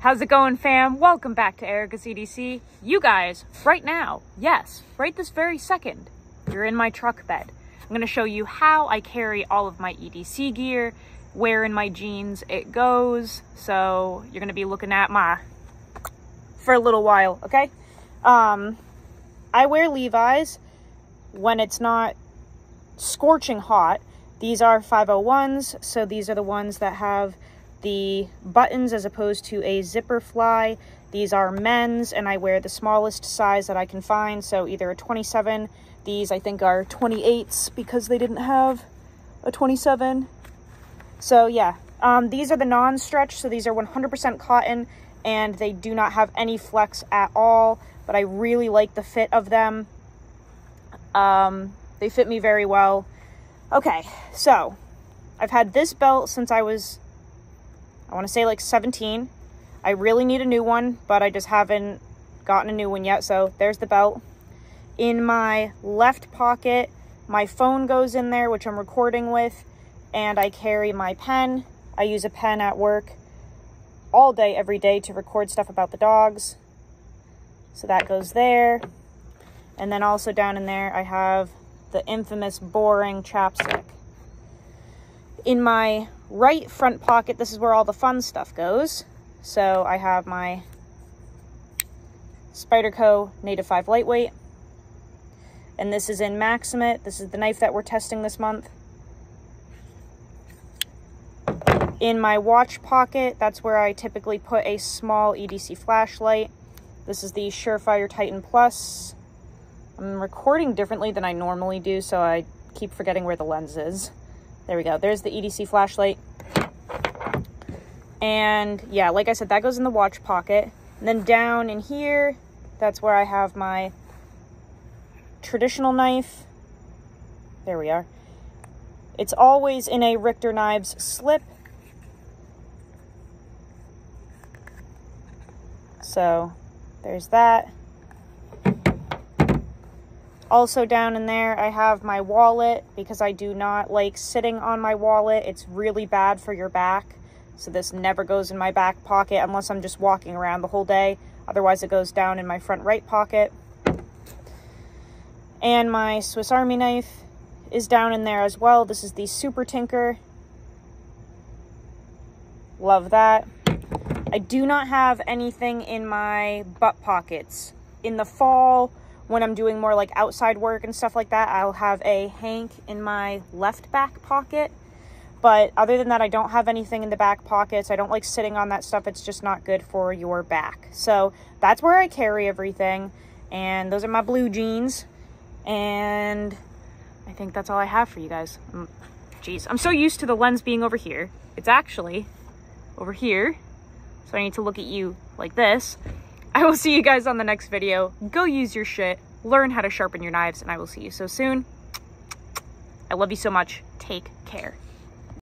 How's it going, fam? Welcome back to Erica's EDC. You guys, right now, yes, right this very second, you're in my truck bed. I'm going to show you how I carry all of my EDC gear, where in my jeans it goes. So you're going to be looking at my for a little while, okay? Um, I wear Levi's when it's not scorching hot. These are 501s, so these are the ones that have the buttons as opposed to a zipper fly. These are men's, and I wear the smallest size that I can find, so either a 27. These, I think, are 28s because they didn't have a 27. So, yeah. Um, these are the non-stretch, so these are 100% cotton, and they do not have any flex at all, but I really like the fit of them. Um, they fit me very well. Okay, so I've had this belt since I was, I want to say like 17. I really need a new one, but I just haven't gotten a new one yet. So there's the belt. In my left pocket, my phone goes in there, which I'm recording with, and I carry my pen. I use a pen at work all day, every day to record stuff about the dogs. So that goes there. And then also down in there, I have the infamous boring chapstick. In my right front pocket, this is where all the fun stuff goes. So I have my Spyderco Native 5 Lightweight. And this is in Maxamet. This is the knife that we're testing this month. In my watch pocket, that's where I typically put a small EDC flashlight. This is the Surefire Titan Plus. I'm recording differently than I normally do, so I keep forgetting where the lens is. There we go. There's the EDC flashlight. And yeah, like I said, that goes in the watch pocket. And then down in here, that's where I have my traditional knife. There we are. It's always in a Richter Knives slip. So there's that. Also down in there, I have my wallet because I do not like sitting on my wallet. It's really bad for your back. So this never goes in my back pocket unless I'm just walking around the whole day. Otherwise it goes down in my front right pocket. And my Swiss Army knife is down in there as well. This is the Super Tinker. Love that. I do not have anything in my butt pockets. In the fall, when I'm doing more like outside work and stuff like that, I'll have a hank in my left back pocket. But other than that, I don't have anything in the back pockets. I don't like sitting on that stuff. It's just not good for your back. So that's where I carry everything. And those are my blue jeans. And I think that's all I have for you guys. Mm, jeez, I'm so used to the lens being over here. It's actually over here. So I need to look at you like this. I will see you guys on the next video. Go use your shit, learn how to sharpen your knives, and I will see you so soon. I love you so much. Take care.